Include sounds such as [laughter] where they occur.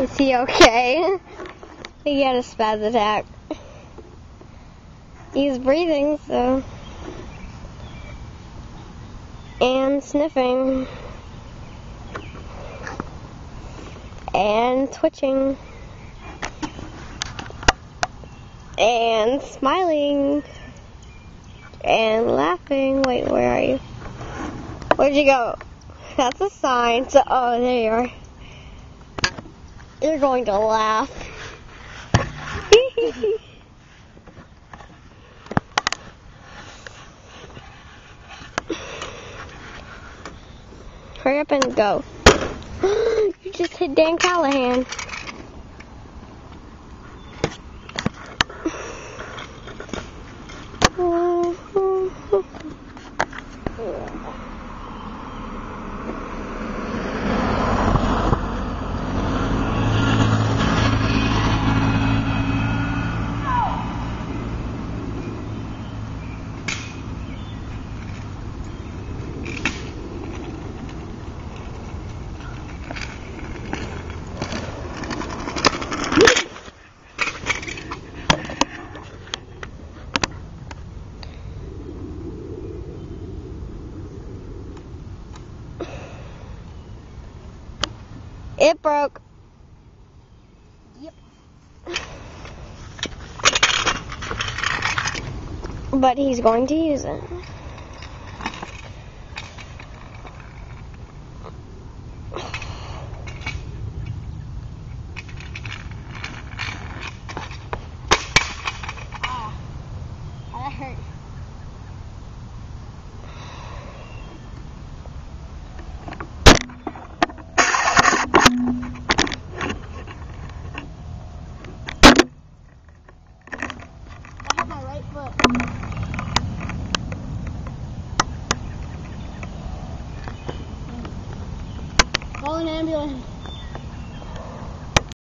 Is he okay? he had a spaz attack. He's breathing, so. And sniffing. And twitching. And smiling. And laughing. Wait, where are you? Where'd you go? That's a sign. So, oh, there you are. You're going to laugh. [laughs] Hurry up and go. You just hit Dan Callahan. It broke. Yep. But he's going to use it. Call.